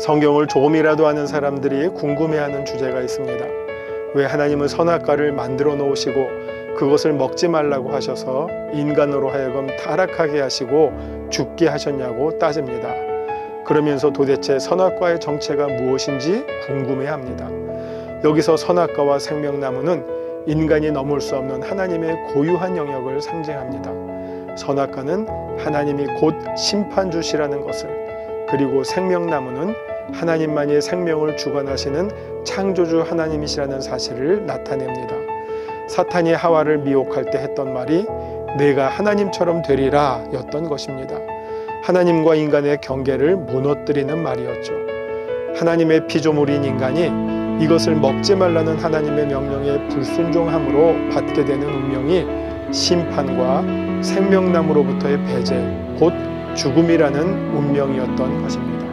성경을 조금이라도 아는 사람들이 궁금해하는 주제가 있습니다. 왜 하나님은 선악과를 만들어 놓으시고 그것을 먹지 말라고 하셔서 인간으로 하여금 타락하게 하시고 죽게 하셨냐고 따집니다. 그러면서 도대체 선악과의 정체가 무엇인지 궁금해합니다. 여기서 선악과와 생명나무는 인간이 넘을 수 없는 하나님의 고유한 영역을 상징합니다. 선악과는 하나님이 곧 심판주시라는 것을 그리고 생명나무는 하나님만이 생명을 주관하시는 창조주 하나님이시라는 사실을 나타냅니다. 사탄이 하와를 미혹할 때 했던 말이 내가 하나님처럼 되리라 였던 것입니다. 하나님과 인간의 경계를 무너뜨리는 말이었죠. 하나님의 피조물인 인간이 이것을 먹지 말라는 하나님의 명령에 불순종함으로 받게 되는 운명이 심판과 생명나무로부터의 배제, 곧 죽음이라는 운명이었던 것입니다.